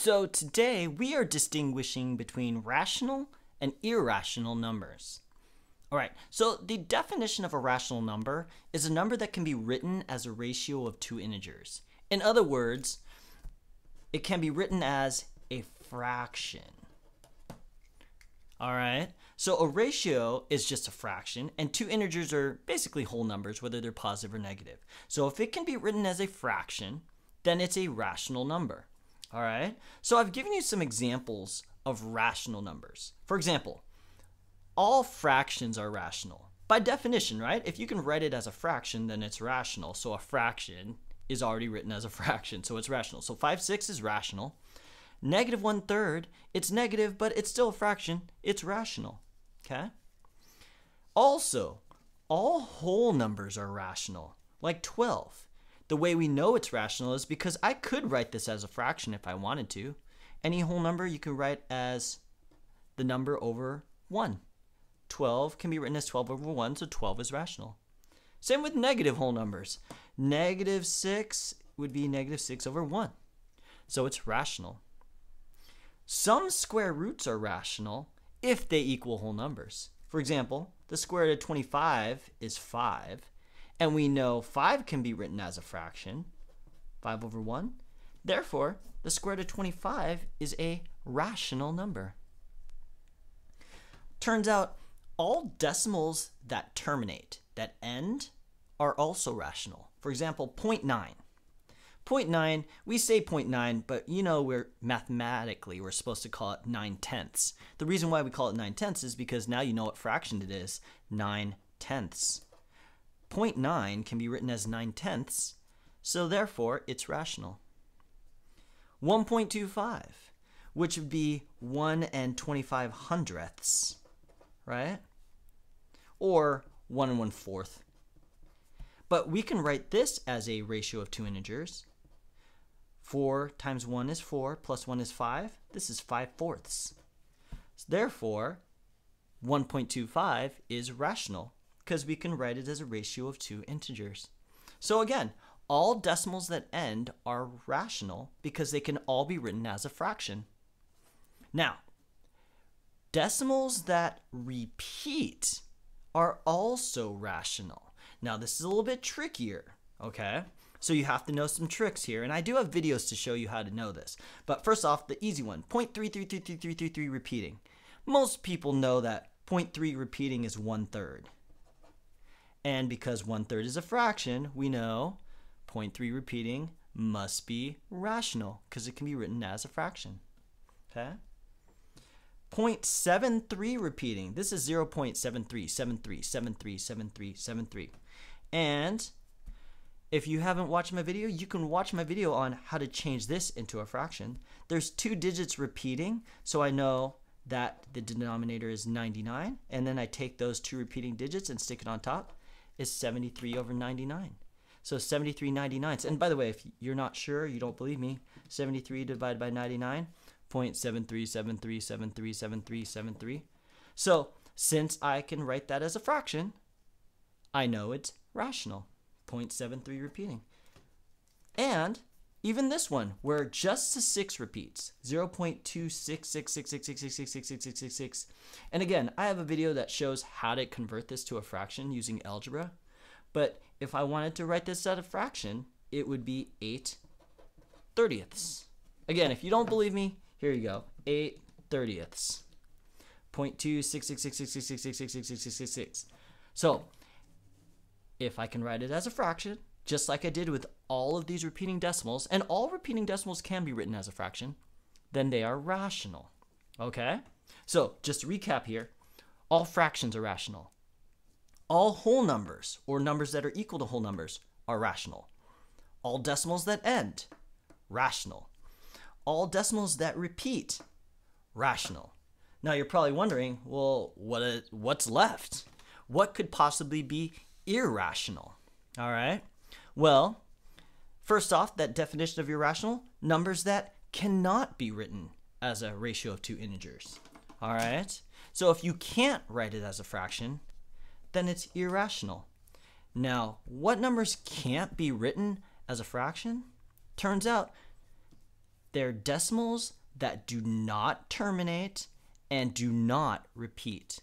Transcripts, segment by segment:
So today we are distinguishing between rational and irrational numbers. All right, so the definition of a rational number is a number that can be written as a ratio of two integers. In other words, it can be written as a fraction. All right, so a ratio is just a fraction, and two integers are basically whole numbers, whether they're positive or negative. So if it can be written as a fraction, then it's a rational number. All right, so I've given you some examples of rational numbers. For example, all fractions are rational. By definition, right? If you can write it as a fraction, then it's rational. So a fraction is already written as a fraction, so it's rational. So 5 6 is rational. Negative 1 third, it's negative, but it's still a fraction. It's rational. Okay? Also, all whole numbers are rational, like 12. The way we know it's rational is because I could write this as a fraction if I wanted to. Any whole number you can write as the number over 1. 12 can be written as 12 over 1, so 12 is rational. Same with negative whole numbers. Negative 6 would be negative 6 over 1, so it's rational. Some square roots are rational if they equal whole numbers. For example, the square root of 25 is 5, and we know 5 can be written as a fraction, 5 over 1. Therefore, the square root of 25 is a rational number. Turns out all decimals that terminate, that end, are also rational. For example, 0.9. 0.9, we say 0.9, but you know we're mathematically we're supposed to call it 9 tenths. The reason why we call it 9 tenths is because now you know what fraction it is, 9 tenths. 0.9 can be written as 9 tenths, so therefore it's rational. 1.25, which would be 1 and 25 hundredths, right? or 1 and 1 fourth. But we can write this as a ratio of two integers. 4 times 1 is 4, plus 1 is 5. This is 5 fourths. So therefore, 1.25 is rational because we can write it as a ratio of two integers. So again, all decimals that end are rational because they can all be written as a fraction. Now, decimals that repeat are also rational. Now, this is a little bit trickier, okay? So you have to know some tricks here, and I do have videos to show you how to know this. But first off, the easy one, 0.333333 repeating. Most people know that 0.3 repeating is one third. And because one third is a fraction, we know 0.3 repeating must be rational because it can be written as a fraction. Okay? 0.73 repeating. This is 0.7373737373. And if you haven't watched my video, you can watch my video on how to change this into a fraction. There's two digits repeating, so I know that the denominator is 99, and then I take those two repeating digits and stick it on top, is 73 over 99. So 73 99. And by the way, if you're not sure, you don't believe me, 73 divided by 99 0.7373737373. So since I can write that as a fraction, I know it's rational. 0.73 repeating. And even this one, where just the 6 repeats, 0.2666666666666. And again, I have a video that shows how to convert this to a fraction using algebra. But if I wanted to write this as a fraction, it would be 8 thirtieths. Again, if you don't believe me, here you go. 8 thirtieths. 0.2666666666666. So, if I can write it as a fraction, just like I did with all of these repeating decimals, and all repeating decimals can be written as a fraction, then they are rational. Okay? So, just to recap here, all fractions are rational. All whole numbers, or numbers that are equal to whole numbers, are rational. All decimals that end, rational all decimals that repeat rational. Now you're probably wondering, well, what is, what's left? What could possibly be irrational? All right. Well, first off, that definition of irrational, numbers that cannot be written as a ratio of two integers. All right. So if you can't write it as a fraction, then it's irrational. Now, what numbers can't be written as a fraction? Turns out They're decimals that do not terminate and do not repeat.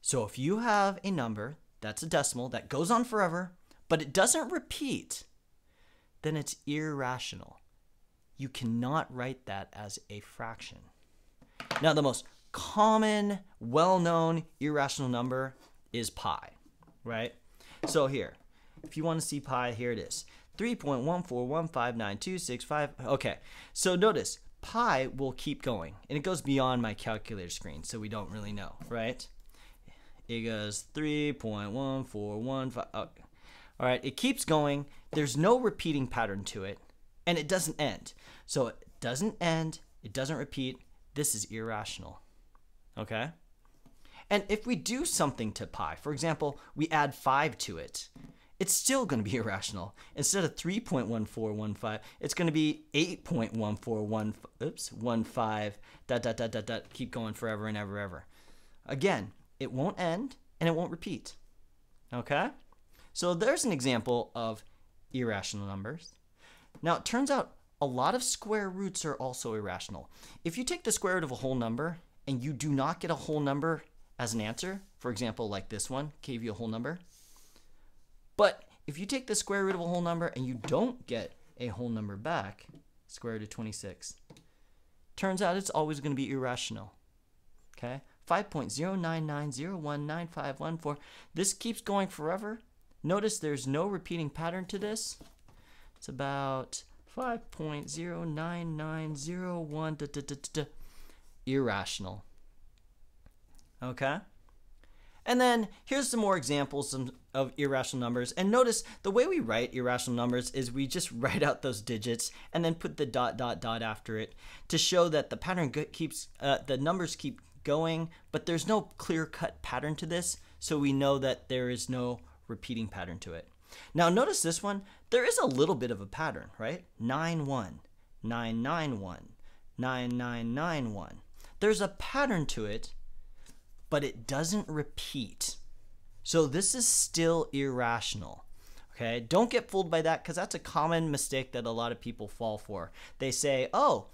So if you have a number that's a decimal that goes on forever, but it doesn't repeat, then it's irrational. You cannot write that as a fraction. Now, the most common, well known irrational number is pi, right? So here, if you want to see pi, here it is 3.14159265. Okay, so notice pi will keep going and it goes beyond my calculator screen, so we don't really know, right? It goes 3.1415. All right, it keeps going. There's no repeating pattern to it, and it doesn't end. So it doesn't end, it doesn't repeat. This is irrational. Okay? And if we do something to pi, for example, we add 5 to it, it's still going to be irrational. Instead of 3.1415, it's going to be 8.1415, oops, 15, dot, dot, dot, dot, dot, keep going forever and ever, ever. Again, it won't end and it won't repeat. Okay? So there's an example of irrational numbers. Now, it turns out a lot of square roots are also irrational. If you take the square root of a whole number and you do not get a whole number as an answer, for example, like this one gave you a whole number, but if you take the square root of a whole number and you don't get a whole number back, square root of 26, turns out it's always going to be irrational. Okay? 5.099019514. This keeps going forever. Notice there's no repeating pattern to this. It's about 5.09901 irrational. Okay? And then here's some more examples of irrational numbers. And notice the way we write irrational numbers is we just write out those digits and then put the dot dot dot after it to show that the pattern keeps uh, the numbers keep going, but there's no clear cut pattern to this, so we know that there is no repeating pattern to it. Now notice this one, there is a little bit of a pattern, right? 9 1, 9 9 1, 9 9 9 1. There's a pattern to it, but it doesn't repeat. So this is still irrational. Okay, don't get fooled by that because that's a common mistake that a lot of people fall for. They say, oh,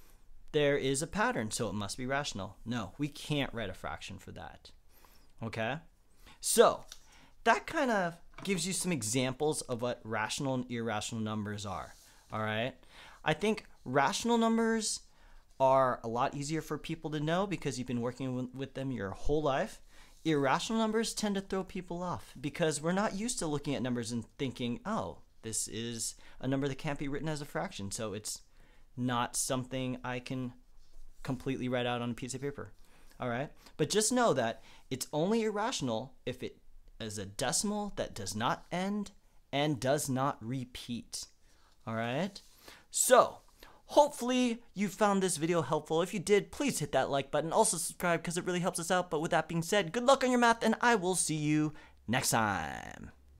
there is a pattern, so it must be rational. No, we can't write a fraction for that. Okay? So, that kind of gives you some examples of what rational and irrational numbers are. All right? I think rational numbers are a lot easier for people to know because you've been working with them your whole life. Irrational numbers tend to throw people off because we're not used to looking at numbers and thinking, oh, this is a number that can't be written as a fraction, so it's not something I can completely write out on a piece of paper. All right? But just know that it's only irrational if it is a decimal that does not end and does not repeat. All right? So, Hopefully you found this video helpful. If you did, please hit that like button. Also subscribe because it really helps us out. But with that being said, good luck on your math and I will see you next time.